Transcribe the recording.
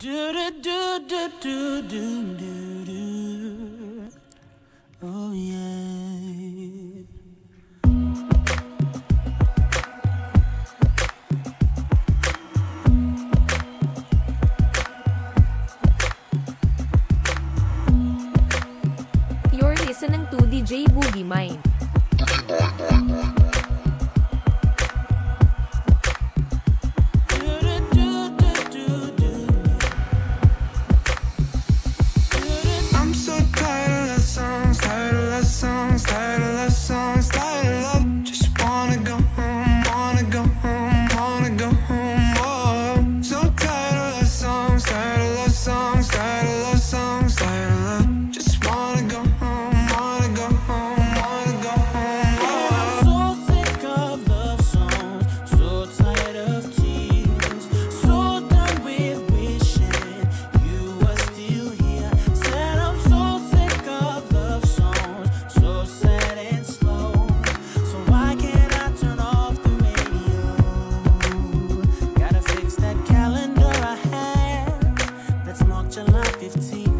You're listening to DJ Boogie Mind. my 15.